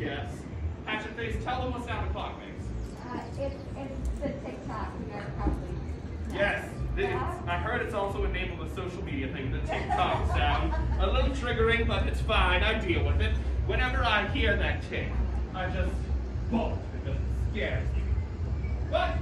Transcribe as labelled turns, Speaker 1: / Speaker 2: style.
Speaker 1: guess. Hatchet face, tell them what sound the clock makes.
Speaker 2: Uh, it's, it's the TikTok, probably.
Speaker 1: Yes, Yeah. I heard it's also enabled a social media thing, the TikTok sound. A little triggering, but it's fine. I deal with it. Whenever I hear that tick, I just bolt because it scares me. But,